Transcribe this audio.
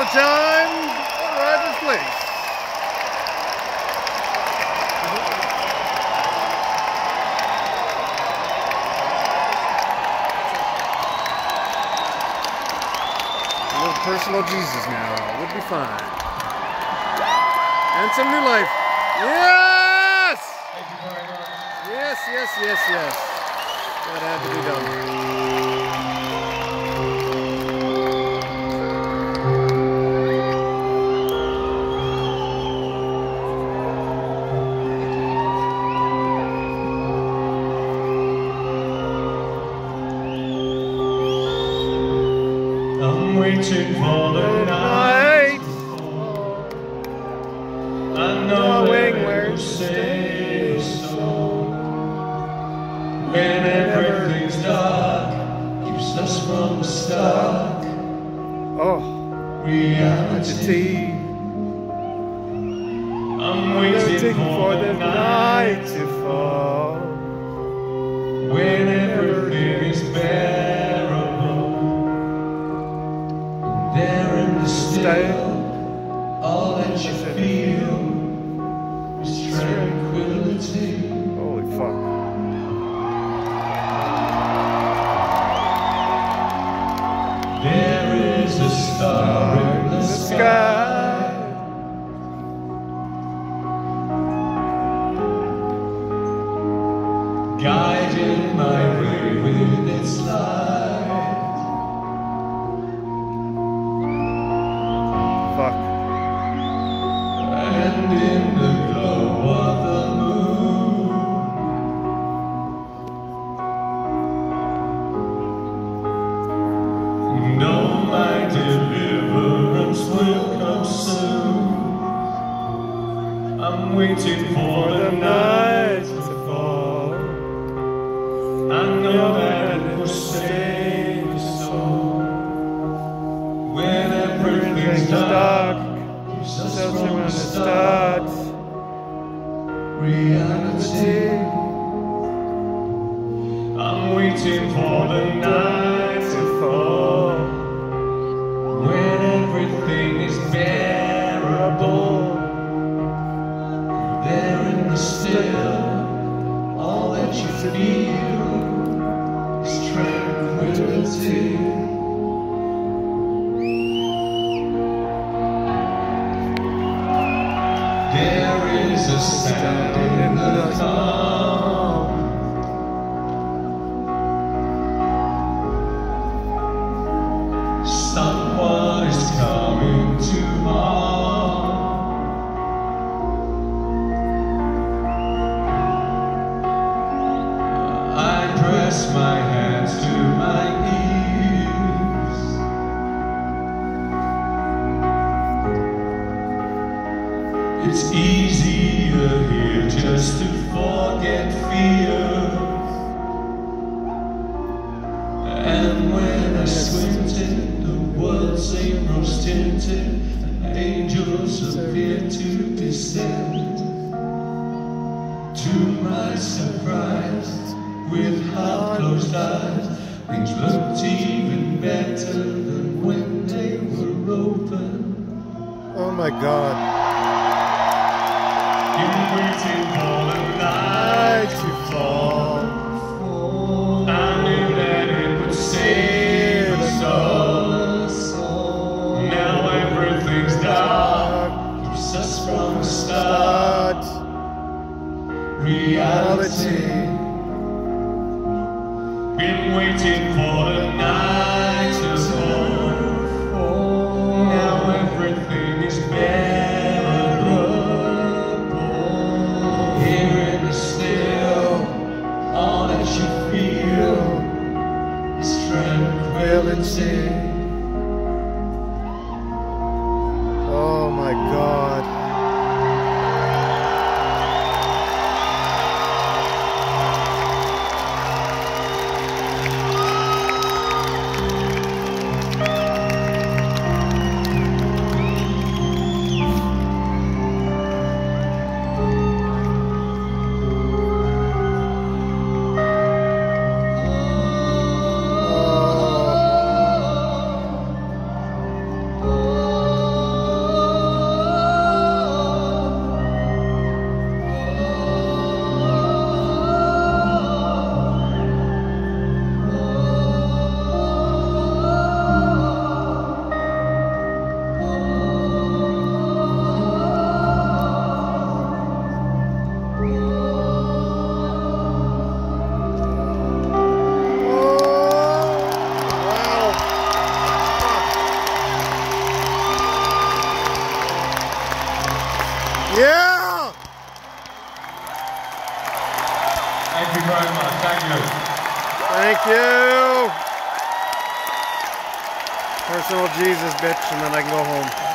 Summertime at Rogers Place. A little personal Jesus now would be fine. And some new life. Yes! Yes, yes, yes, yes. That had to be done. I'm waiting for the night. Know Knowing where to stay so. When everything's dark, keeps us from the start. Oh, Reality. I'm waiting Waiting for the night. to fall. Still, all that you feel is tranquility. Holy fuck. There is a star in the sky. Guiding my way with its light. I'm waiting for the night to fall. I know that it will save us all. When everything's dark, keeps us Tells you from when the it start. starts. Reality. I'm waiting for the night to fall. The still, all that you feel is tranquility. There is a sound It's easier here just to forget fear. And when I squinted, the world seemed rose tinted, and angels appeared to descend. To my surprise, with half closed eyes, things looked even better than when they were open. Oh my god. Reality. Been waiting for Thank you very much. Thank you. Thank you. Personal Jesus, bitch, and then I can go home.